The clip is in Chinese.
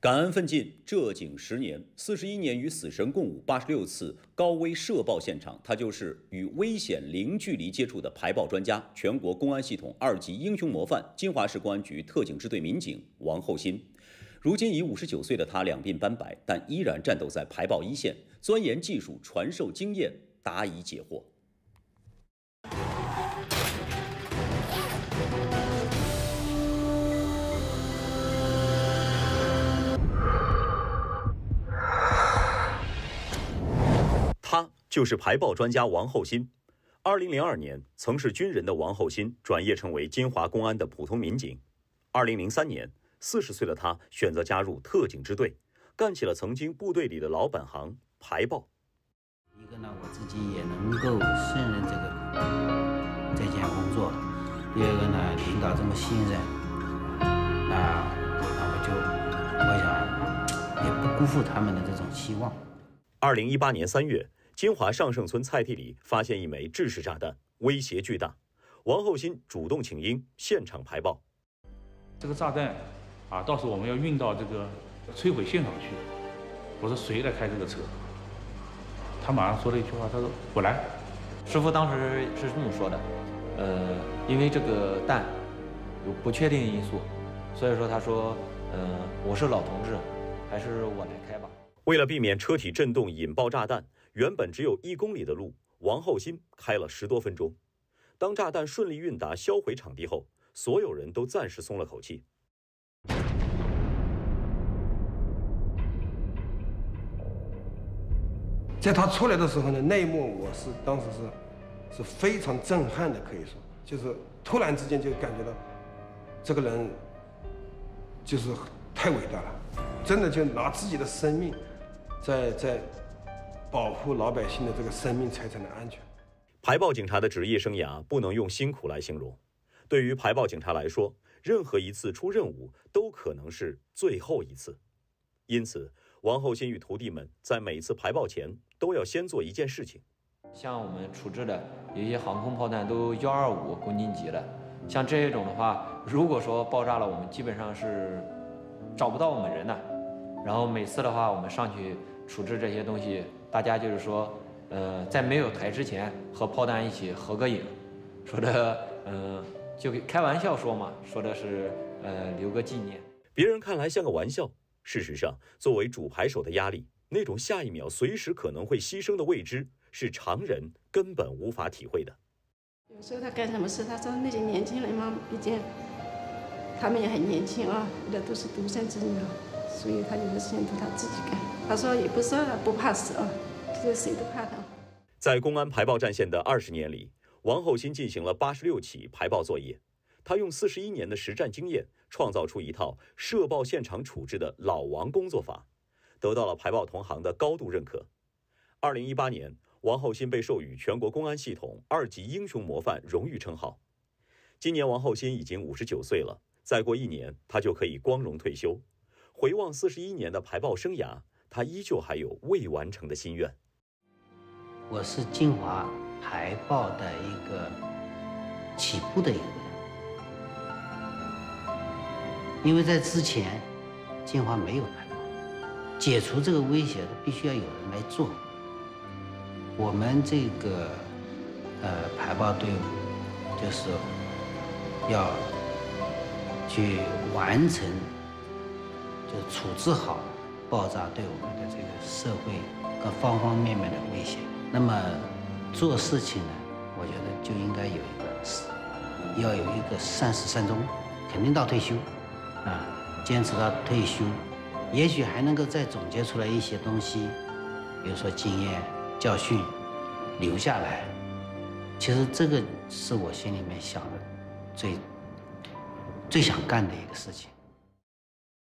感恩奋进，浙警十年，四十一年与死神共舞，八十六次高危涉爆现场，他就是与危险零距离接触的排爆专家，全国公安系统二级英雄模范，金华市公安局特警支队民警王厚新。如今已五十九岁的他两鬓斑白，但依然战斗在排爆一线，钻研技术，传授经验，答疑解惑。就是排爆专家王厚新。二零零二年，曾是军人的王厚新转业成为金华公安的普通民警。二零零三年，四十岁的他选择加入特警支队，干起了曾经部队里的老本行——排爆。一个呢，我自己也能够胜任这个这件工作；第二个呢，领导这么信任，那那我就我想也不辜负他们的这种期望。二零一八年三月。金华上胜村菜地里发现一枚制式炸弹，威胁巨大。王厚新主动请缨，现场排爆。这个炸弹啊，到时候我们要运到这个摧毁现场去。我说谁来开这个车？他马上说了一句话，他说我来。师傅当时是这么说的，呃，因为这个弹有不确定因素，所以说他说，呃，我是老同志，还是我来开吧。为了避免车体震动引爆炸弹。原本只有一公里的路，王厚新开了十多分钟。当炸弹顺利运达、销毁场地后，所有人都暂时松了口气。在他出来的时候呢，那一幕我是当时是是非常震撼的，可以说，就是突然之间就感觉到这个人就是太伟大了，真的就拿自己的生命在在。保护老百姓的这个生命财产的安全。排爆警察的职业生涯不能用辛苦来形容。对于排爆警察来说，任何一次出任务都可能是最后一次。因此，王厚新与徒弟们在每次排爆前都要先做一件事情。像我们处置的有一些航空炮弹都幺二五公斤级的，像这一种的话，如果说爆炸了，我们基本上是找不到我们人的。然后每次的话，我们上去处置这些东西。大家就是说，呃，在没有台之前和炮弹一起合个影，说的，嗯，就开玩笑说嘛，说的是，呃，留个纪念。别人看来像个玩笑，事实上，作为主牌手的压力，那种下一秒随时可能会牺牲的未知，是常人根本无法体会的。有时候他干什么事，他说那些年轻人嘛，毕竟他们也很年轻啊，那都是独生子女，所以他有的事情都他自己干。他说也不是不怕死啊，这个谁都怕他。在公安排爆战线的二十年里，王厚新进行了八十六起排爆作业。他用四十一年的实战经验，创造出一套涉爆现场处置的老王工作法，得到了排爆同行的高度认可。二零一八年，王厚新被授予全国公安系统二级英雄模范荣誉称号。今年，王厚新已经五十九岁了，再过一年，他就可以光荣退休。回望四十一年的排爆生涯。他依旧还有未完成的心愿。我是金华排爆的一个起步的一个人，因为在之前金华没有排爆，解除这个威胁的必须要有人来做。我们这个呃排爆队伍就是要去完成，就处置好。爆炸对我们的这个社会各方方面面的威胁。那么做事情呢，我觉得就应该有一个，要有一个善始善终，肯定到退休，啊，坚持到退休，也许还能够再总结出来一些东西，比如说经验教训留下来。其实这个是我心里面想的最最想干的一个事情。